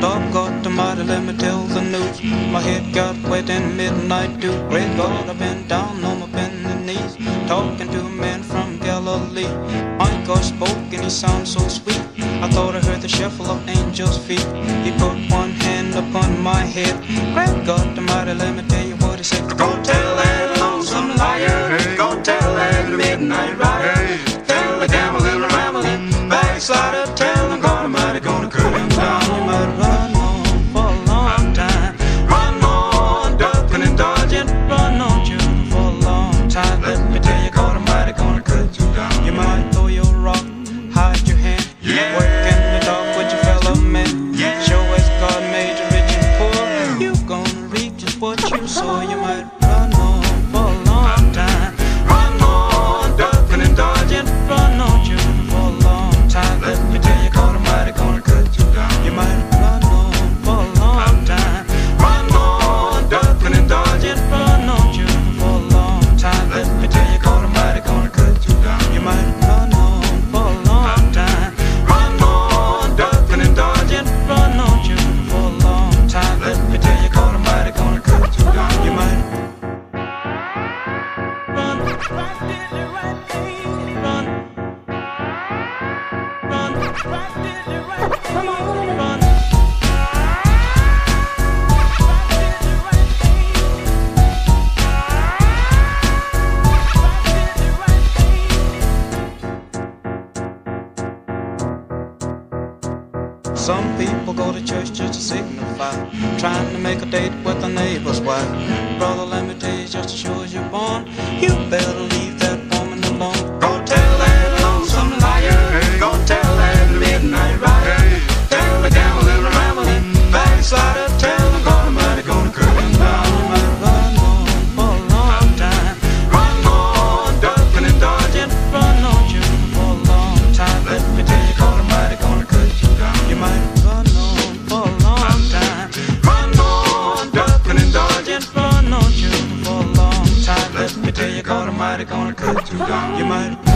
Dog got the mighty, let me tell the news. My head got wet in midnight dew. Great God, I've been down on my bending knees, talking to a man from Galilee. My God spoke and he sounded so sweet. I thought I heard the shuffle of angels' feet. He put one hand upon my head. Great God, the mighty, let me tell you what he said. Go tell Come on. Some people go to church just to signify, trying to make a date with the neighbor's wife. Brother, let me tell you, just as sure as you're born, you better mighty gonna cut you down. You might.